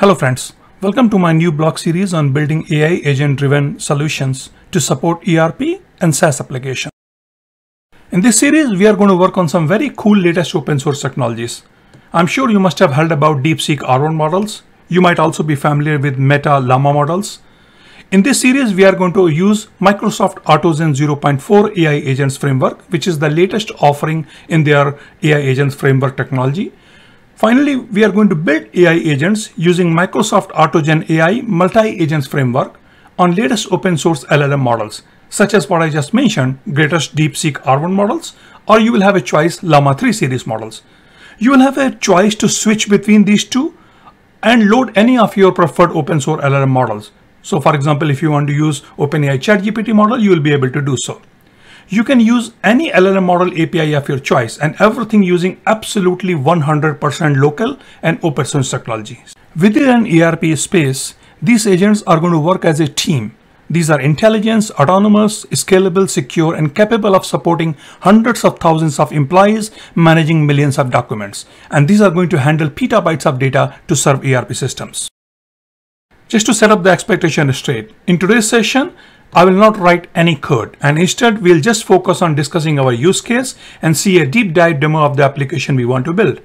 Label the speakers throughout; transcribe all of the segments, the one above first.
Speaker 1: Hello friends, welcome to my new blog series on building AI agent driven solutions to support ERP and SaaS application. In this series, we are going to work on some very cool latest open source technologies. I'm sure you must have heard about DeepSeek R1 models. You might also be familiar with Meta Llama models. In this series, we are going to use Microsoft AutoGen 0.4 AI Agents Framework, which is the latest offering in their AI Agents Framework technology. Finally, we are going to build AI agents using Microsoft AutoGen AI Multi-Agents Framework on latest open source LLM models, such as what I just mentioned, greatest DeepSeek R1 models, or you will have a choice Llama 3 series models. You will have a choice to switch between these two and load any of your preferred open source LLM models. So for example, if you want to use OpenAI ChatGPT model, you will be able to do so. You can use any LLM model API of your choice and everything using absolutely 100% local and open source technologies. Within an ERP space, these agents are going to work as a team. These are intelligent, autonomous, scalable, secure, and capable of supporting hundreds of thousands of employees managing millions of documents. And these are going to handle petabytes of data to serve ERP systems. Just to set up the expectation straight, in today's session, I will not write any code and instead we'll just focus on discussing our use case and see a deep dive demo of the application we want to build.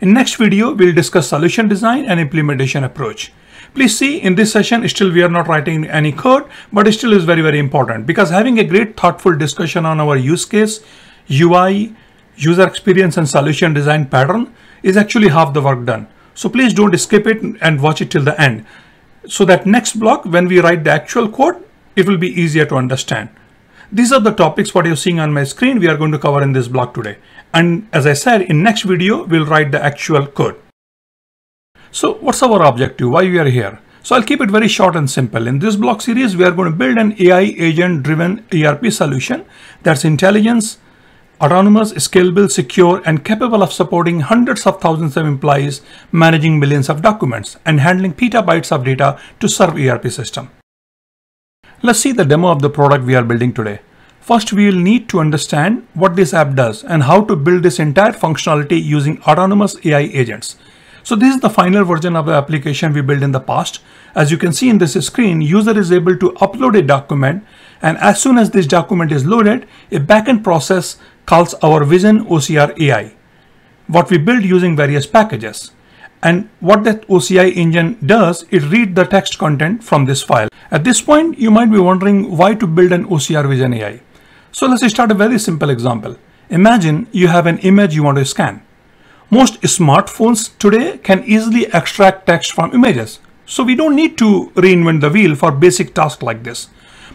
Speaker 1: In next video, we'll discuss solution design and implementation approach. Please see in this session, still we are not writing any code, but it still is very, very important because having a great thoughtful discussion on our use case, UI, user experience and solution design pattern is actually half the work done. So please don't skip it and watch it till the end so that next block, when we write the actual code, it will be easier to understand. These are the topics what you're seeing on my screen we are going to cover in this block today. And as I said, in next video, we'll write the actual code. So what's our objective? Why we are here? So I'll keep it very short and simple. In this block series, we are going to build an AI agent driven ERP solution that's intelligence, autonomous, scalable, secure, and capable of supporting hundreds of thousands of employees managing millions of documents and handling petabytes of data to serve ERP system. Let's see the demo of the product we are building today. First, we will need to understand what this app does and how to build this entire functionality using autonomous AI agents. So this is the final version of the application we built in the past. As you can see in this screen, user is able to upload a document and as soon as this document is loaded, a backend process calls our Vision OCR AI, what we build using various packages. And what that OCI engine does, it read the text content from this file. At this point, you might be wondering why to build an OCR Vision AI. So let's start a very simple example. Imagine you have an image you want to scan. Most smartphones today can easily extract text from images. So we don't need to reinvent the wheel for basic tasks like this.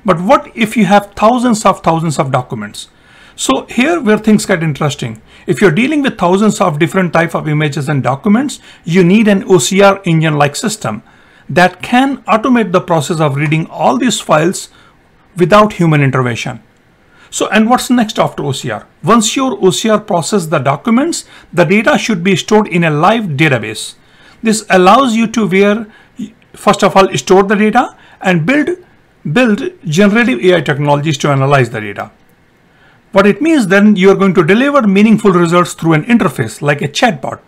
Speaker 1: But what if you have thousands of thousands of documents? So here where things get interesting. If you're dealing with thousands of different type of images and documents, you need an OCR engine like system that can automate the process of reading all these files without human intervention. So, and what's next after OCR? Once your OCR process the documents, the data should be stored in a live database. This allows you to where, first of all, store the data and build, build generative AI technologies to analyze the data. What it means then you are going to deliver meaningful results through an interface like a chatbot.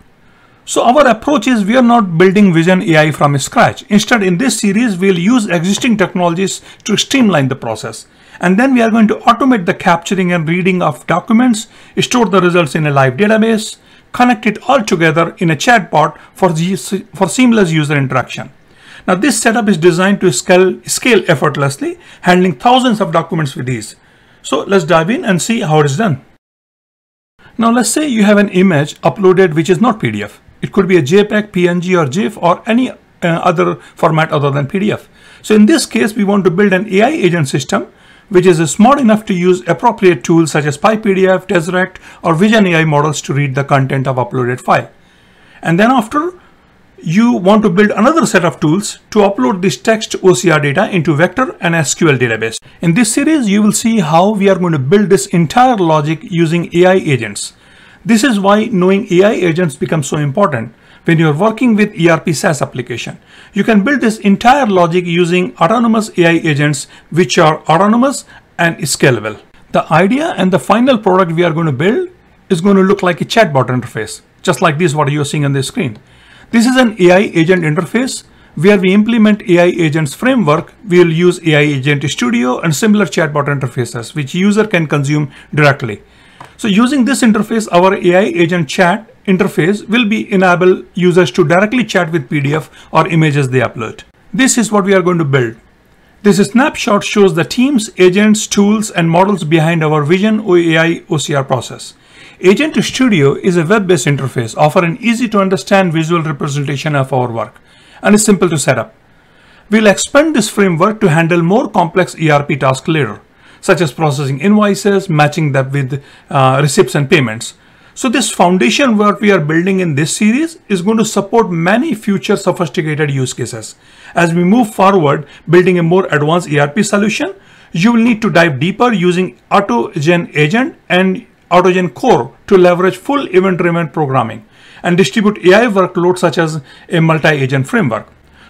Speaker 1: So our approach is we are not building Vision AI from scratch. Instead, in this series, we'll use existing technologies to streamline the process. And then we are going to automate the capturing and reading of documents, store the results in a live database, connect it all together in a chatbot for, for seamless user interaction. Now this setup is designed to scale, scale effortlessly, handling thousands of documents with ease. So let's dive in and see how it is done. Now let's say you have an image uploaded which is not PDF. It could be a JPEG, PNG or GIF or any uh, other format other than PDF. So in this case, we want to build an AI agent system which is smart enough to use appropriate tools such as PyPDF, Tesseract or Vision AI models to read the content of uploaded file. And then after you want to build another set of tools to upload this text OCR data into vector and SQL database. In this series, you will see how we are going to build this entire logic using AI agents. This is why knowing AI agents becomes so important when you're working with ERP SaaS application. You can build this entire logic using autonomous AI agents, which are autonomous and scalable. The idea and the final product we are going to build is going to look like a chatbot interface, just like this what you're seeing on the screen. This is an AI agent interface where we implement AI agents framework. We'll use AI Agent Studio and similar chatbot interfaces, which user can consume directly. So using this interface, our AI agent chat interface will be enable users to directly chat with PDF or images they upload. This is what we are going to build. This snapshot shows the teams, agents, tools, and models behind our Vision OAI OCR process. Agent Studio is a web-based interface, offering an easy to understand visual representation of our work, and is simple to set up. We'll expand this framework to handle more complex ERP tasks later, such as processing invoices, matching them with uh, receipts and payments. So this foundation work we are building in this series is going to support many future sophisticated use cases. As we move forward building a more advanced ERP solution, you will need to dive deeper using AutoGen agent and AutoGen core to leverage full event-driven programming and distribute AI workloads such as a multi-agent framework.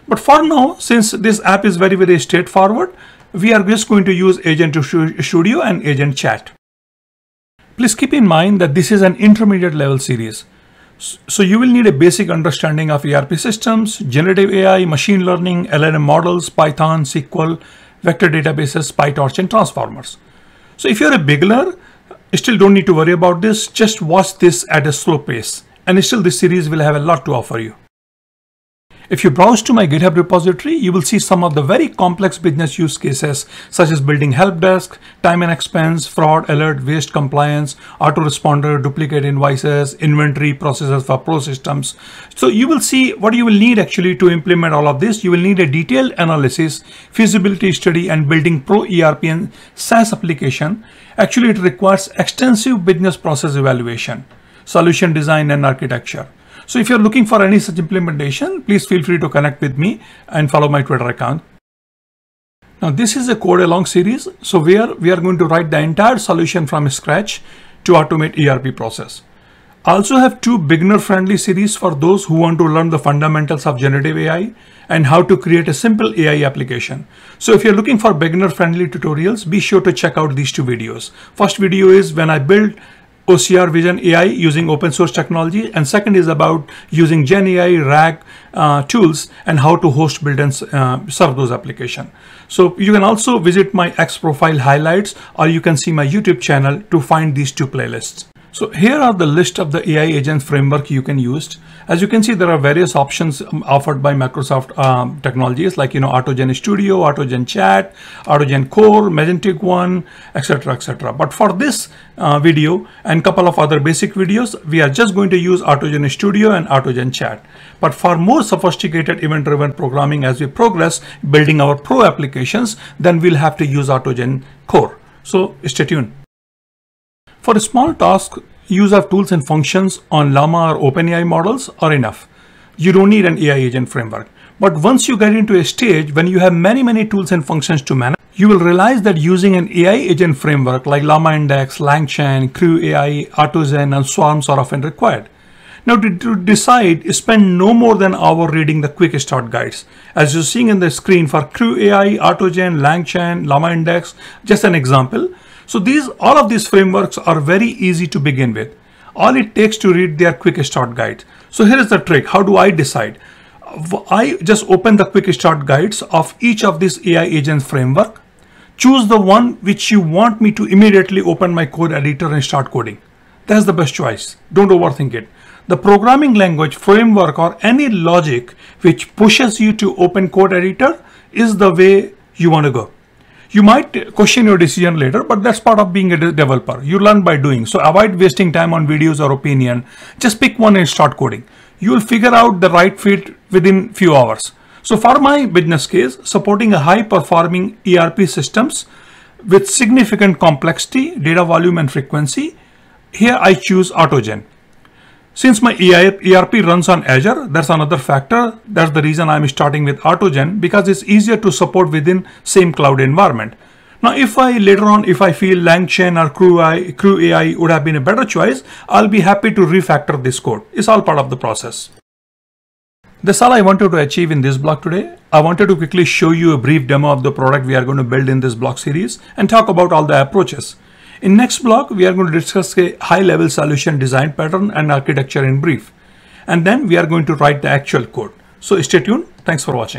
Speaker 1: But for now, since this app is very, very straightforward, we are just going to use Agent Studio and Agent Chat. Please keep in mind that this is an intermediate level series. So you will need a basic understanding of ERP systems, generative AI, machine learning, LLM models, Python, SQL, vector databases, PyTorch, and transformers. So if you're a beginner, still don't need to worry about this. Just watch this at a slow pace. And still this series will have a lot to offer you. If you browse to my GitHub repository, you will see some of the very complex business use cases, such as building help desk, time and expense, fraud, alert, waste compliance, autoresponder, duplicate invoices, inventory processes for pro systems. So you will see what you will need actually to implement all of this. You will need a detailed analysis, feasibility study, and building pro ERP and SaaS application. Actually, it requires extensive business process evaluation, solution design, and architecture. So if you're looking for any such implementation, please feel free to connect with me and follow my Twitter account. Now this is a code along series. So where we are going to write the entire solution from scratch to automate ERP process. I also have two beginner friendly series for those who want to learn the fundamentals of generative AI and how to create a simple AI application. So if you're looking for beginner friendly tutorials, be sure to check out these two videos. First video is when I built OCR Vision AI using open source technology, and second is about using Gen AI RAG uh, tools and how to host, build, and uh, serve those applications. So you can also visit my X profile highlights, or you can see my YouTube channel to find these two playlists. So here are the list of the AI agent framework you can use. As you can see, there are various options um, offered by Microsoft um, technologies like, you know, AutoGen Studio, AutoGen Chat, AutoGen Core, Magentic One, etc., etc. But for this uh, video and couple of other basic videos, we are just going to use AutoGen Studio and AutoGen Chat. But for more sophisticated event-driven programming as we progress building our pro applications, then we'll have to use AutoGen Core. So stay tuned. For a small task, use of tools and functions on Llama or OpenAI models are enough. You don't need an AI agent framework. But once you get into a stage when you have many, many tools and functions to manage, you will realize that using an AI agent framework like Llama Index, LangChain, Crew AI, AutoGen, and Swarms are often required. Now to, to, decide, spend no more than an hour reading the quick start guides. As you're seeing in the screen for Crew AI, AutoGen, LangChain, Llama Index, just an example, so these, all of these frameworks are very easy to begin with. All it takes to read their quick start guide. So here is the trick. How do I decide? I just open the quick start guides of each of these AI agents framework. Choose the one which you want me to immediately open my code editor and start coding. That's the best choice. Don't overthink it. The programming language, framework, or any logic which pushes you to open code editor is the way you want to go. You might question your decision later, but that's part of being a developer. You learn by doing. So avoid wasting time on videos or opinion. Just pick one and start coding. You will figure out the right fit within few hours. So for my business case, supporting a high performing ERP systems with significant complexity, data volume and frequency, here I choose AutoGen. Since my ERP runs on Azure, that's another factor. That's the reason I'm starting with AutoGen because it's easier to support within same cloud environment. Now, if I later on, if I feel LangChain or Crew AI, Crew AI would have been a better choice, I'll be happy to refactor this code. It's all part of the process. That's all I wanted to achieve in this block today. I wanted to quickly show you a brief demo of the product we are going to build in this block series and talk about all the approaches. In next block, we are going to discuss a high-level solution design pattern and architecture in brief. and then we are going to write the actual code. So stay tuned. Thanks for watching.